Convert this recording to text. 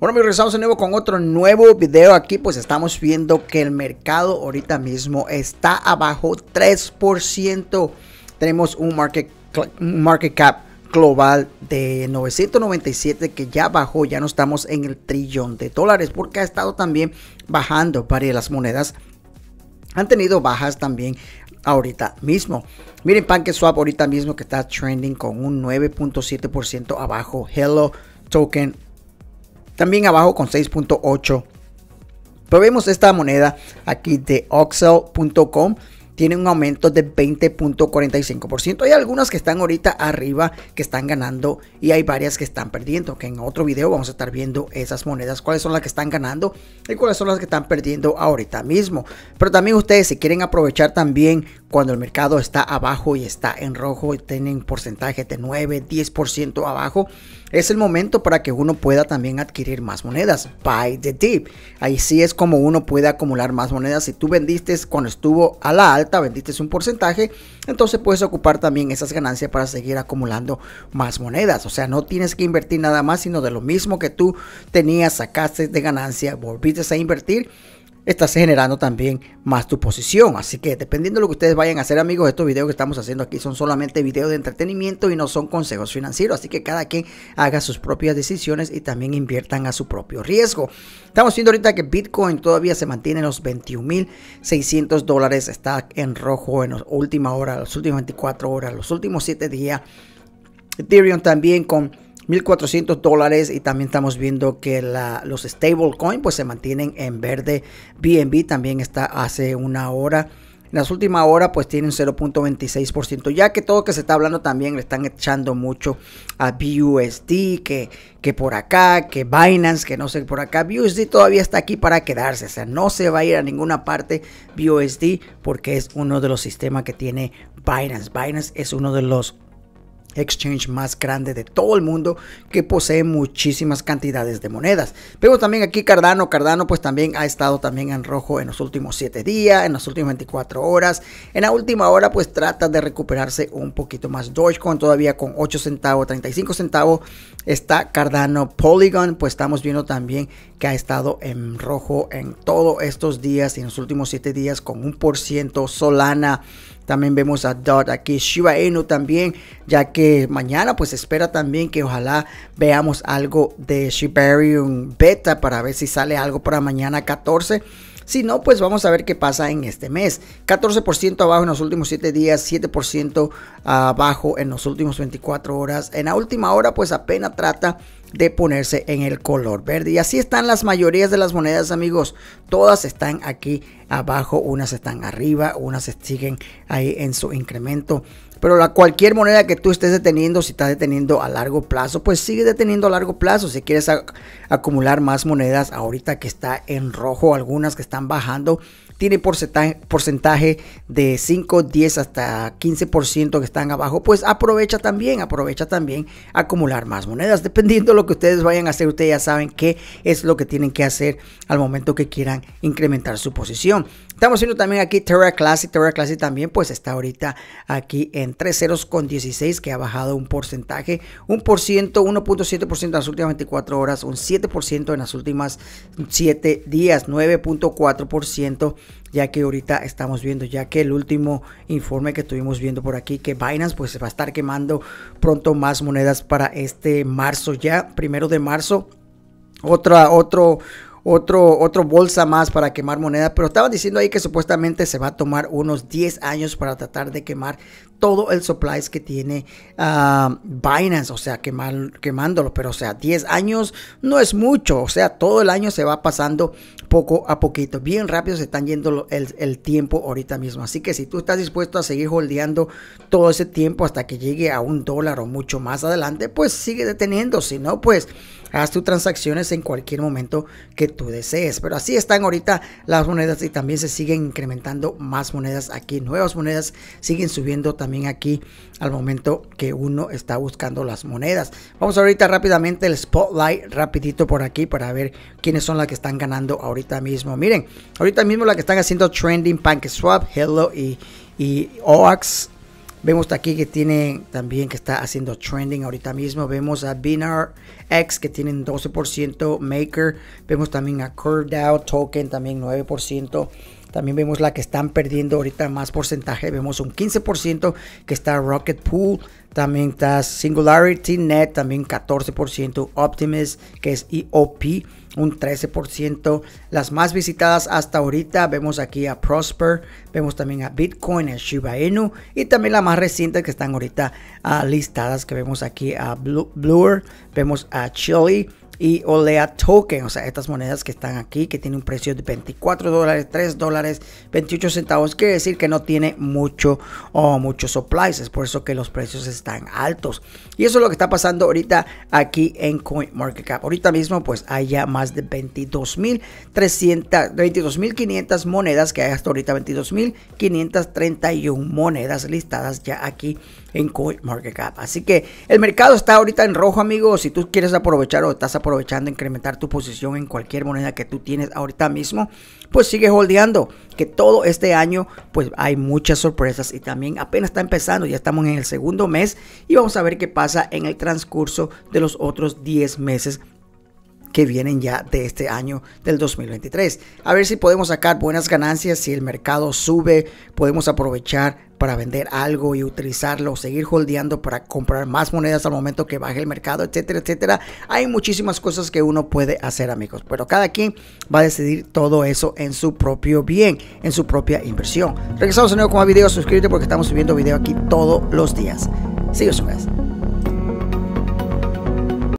Bueno, me regresamos de nuevo con otro nuevo video aquí, pues estamos viendo que el mercado ahorita mismo está abajo 3%. Tenemos un market, market cap global de 997 que ya bajó, ya no estamos en el trillón de dólares porque ha estado también bajando varias las monedas. Han tenido bajas también ahorita mismo. Miren PancakeSwap ahorita mismo que está trending con un 9.7% abajo. Hello Token también abajo con 6.8. Probemos esta moneda aquí de oxel.com tiene un aumento de 20.45%. Hay algunas que están ahorita arriba que están ganando y hay varias que están perdiendo. Que en otro video vamos a estar viendo esas monedas, cuáles son las que están ganando y cuáles son las que están perdiendo ahorita mismo. Pero también ustedes si quieren aprovechar también cuando el mercado está abajo y está en rojo y tienen porcentaje de 9, 10% abajo, es el momento para que uno pueda también adquirir más monedas. Buy the dip. Ahí sí es como uno puede acumular más monedas. Si tú vendiste cuando estuvo a la alta, vendiste un porcentaje, entonces puedes ocupar también esas ganancias para seguir acumulando más monedas. O sea, no tienes que invertir nada más, sino de lo mismo que tú tenías, sacaste de ganancia, volviste a invertir estás generando también más tu posición. Así que dependiendo de lo que ustedes vayan a hacer, amigos, estos videos que estamos haciendo aquí son solamente videos de entretenimiento y no son consejos financieros. Así que cada quien haga sus propias decisiones y también inviertan a su propio riesgo. Estamos viendo ahorita que Bitcoin todavía se mantiene en los 21.600 dólares. Está en rojo en la última hora, las últimas 24 horas, los últimos 7 días. Ethereum también con 1.400 dólares y también estamos viendo que los stablecoin pues se mantienen en verde. BNB también está hace una hora. En las últimas horas pues tienen 0.26%, ya que todo que se está hablando también le están echando mucho a BUSD, que, que por acá, que Binance, que no sé por acá. BUSD todavía está aquí para quedarse, o sea, no se va a ir a ninguna parte BUSD porque es uno de los sistemas que tiene Binance. Binance es uno de los exchange más grande de todo el mundo que posee muchísimas cantidades de monedas. Vemos también aquí Cardano. Cardano pues también ha estado también en rojo en los últimos 7 días, en las últimas 24 horas. En la última hora pues trata de recuperarse un poquito más. Dogecoin todavía con 8 centavos, 35 centavos. Está Cardano Polygon pues estamos viendo también que ha estado en rojo en todos estos días y en los últimos 7 días con un por ciento. Solana también vemos a Dot aquí, Shiba Inu también, ya que mañana pues espera también que ojalá veamos algo de Shiba Inu beta para ver si sale algo para mañana 14. Si no, pues vamos a ver qué pasa en este mes. 14% abajo en los últimos 7 días, 7% abajo en los últimos 24 horas. En la última hora, pues apenas trata de ponerse en el color verde. Y así están las mayorías de las monedas, amigos. Todas están aquí abajo, unas están arriba, unas siguen ahí en su incremento. Pero la, cualquier moneda que tú estés deteniendo, si estás deteniendo a largo plazo, pues sigue deteniendo a largo plazo. Si quieres acumular más monedas, ahorita que está en rojo, algunas que están bajando, tiene porcentaje, porcentaje de 5, 10 hasta 15% que están abajo, pues aprovecha también, aprovecha también acumular más monedas. Dependiendo de lo que ustedes vayan a hacer, ustedes ya saben qué es lo que tienen que hacer al momento que quieran incrementar su posición. Estamos viendo también aquí Terra Classic. Terra Classic también pues está ahorita aquí en 3 ceros con 16 que ha bajado un porcentaje, un por ciento, 1.7% en las últimas 24 horas, un 7% en las últimas 7 días, 9.4% ya que ahorita estamos viendo, ya que el último informe que estuvimos viendo por aquí, que Binance pues va a estar quemando pronto más monedas para este marzo ya, primero de marzo. Otra, otro, otro, otro bolsa más para quemar moneda, pero estaban diciendo ahí que supuestamente se va a tomar unos 10 años para tratar de quemar todo el supplies que tiene uh, Binance, o sea, quemar, quemándolo, pero o sea, 10 años no es mucho, o sea, todo el año se va pasando poco a poquito, bien rápido se están yendo el, el tiempo ahorita mismo, así que si tú estás dispuesto a seguir holdeando todo ese tiempo hasta que llegue a un dólar o mucho más adelante, pues sigue deteniendo, si no, pues haz tus transacciones en cualquier momento que tú desees. Pero así están ahorita las monedas y también se siguen incrementando más monedas aquí. Nuevas monedas siguen subiendo también aquí al momento que uno está buscando las monedas. Vamos ahorita rápidamente el spotlight rapidito por aquí para ver quiénes son las que están ganando ahorita mismo. Miren, ahorita mismo la que están haciendo trending PancakeSwap, Hello y, y OAX Vemos aquí que tiene también que está haciendo trending ahorita mismo. Vemos a Binar X que tienen 12%, Maker. Vemos también a CurveDAO Token también 9%. También vemos la que están perdiendo ahorita más porcentaje. Vemos un 15% que está Rocket Pool. También está Singularity Net, también 14%. Optimus, que es EOP, un 13%. Las más visitadas hasta ahorita, vemos aquí a Prosper, vemos también a Bitcoin, a Shiba Inu. Y también las más recientes que están ahorita listadas, que vemos aquí a Blur, vemos a Chili y Olea Token, o sea, estas monedas que están aquí, que tiene un precio de 24 dólares, 3 dólares, 28 centavos, quiere decir que no tiene mucho o muchos supplies, es por eso que los precios están altos. Y eso es lo que está pasando ahorita aquí en CoinMarketCap. Ahorita mismo, pues hay ya más de 22.300, 22.500 monedas, que hay hasta ahorita 22.531 monedas listadas ya aquí en CoinMarketCap. Así que el mercado está ahorita en rojo, amigos. Si tú quieres aprovechar o estás aprovechando incrementar tu posición en cualquier moneda que tú tienes ahorita mismo, pues sigue holdeando. Que todo este año, pues hay muchas sorpresas y también apenas está empezando. Ya estamos en el segundo mes y vamos a ver qué pasa en el transcurso de los otros 10 meses que vienen ya de este año del 2023. A ver si podemos sacar buenas ganancias, si el mercado sube, podemos aprovechar para vender algo y utilizarlo, seguir holdeando para comprar más monedas al momento que baje el mercado, etcétera, etcétera. Hay muchísimas cosas que uno puede hacer, amigos, pero cada quien va a decidir todo eso en su propio bien, en su propia inversión. Regresamos de nuevo con más videos, suscríbete porque estamos subiendo video aquí todos los días. Guys.